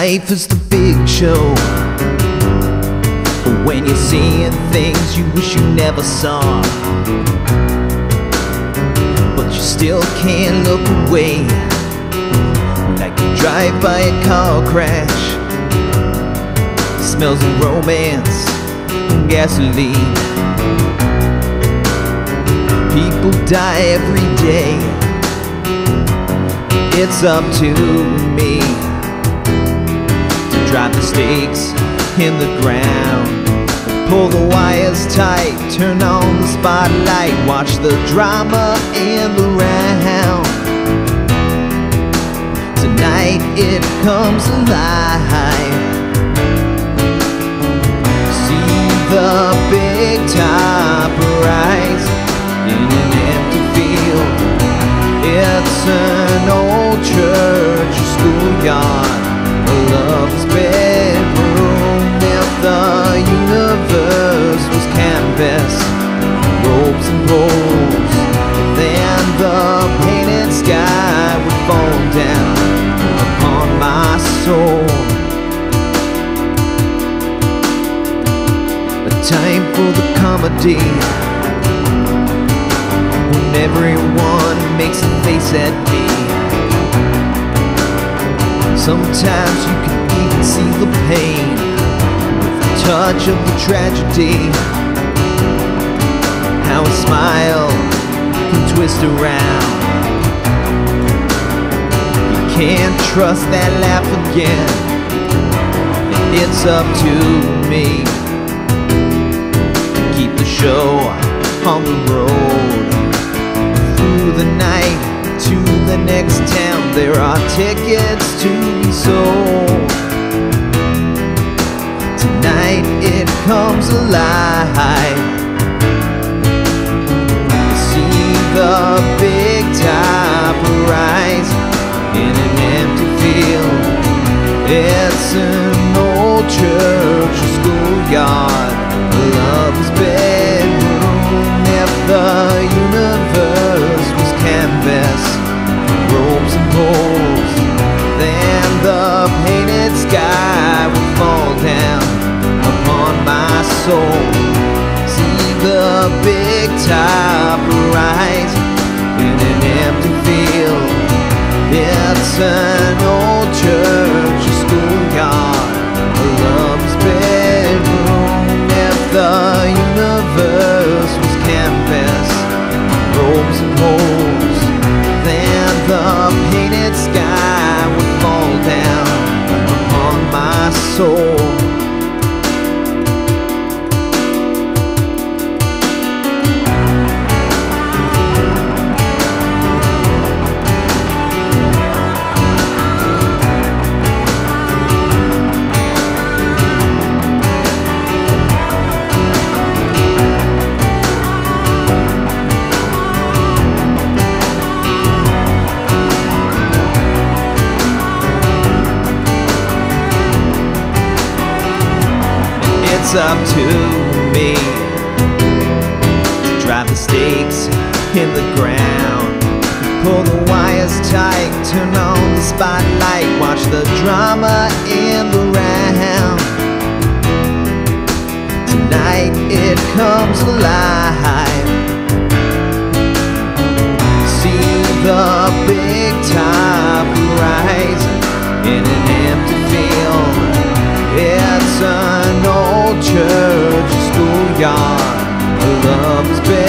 Life is the big show. When you're seeing things you wish you never saw. But you still can't look away. Like you drive by a car crash. Smells of romance and gasoline. People die every day. It's up to me drive the stakes in the ground. Pull the wires tight, turn on the spotlight, watch the drama in the round. Tonight it comes alive. See the big top rise in an empty field. It's an old church or schoolyard, canvas, ropes and poles, then the painted sky would fall down upon my soul. A time for the comedy when everyone makes a face at me. Sometimes you can even see the pain touch of the tragedy. Twist around. You can't trust that laugh again. It's up to me to keep the show on the road through the night to the next town. There are tickets to be sold. Tonight it comes alive. The universe was canvas, ropes and poles, then the painted sky would fall down upon my soul. Up to me to drive the stakes in the ground. Pull the wires tight, turn on the spotlight, watch the drama in the round. Tonight it comes alive. See the big top rise in an empty church schoolyard, a lover's bedroom.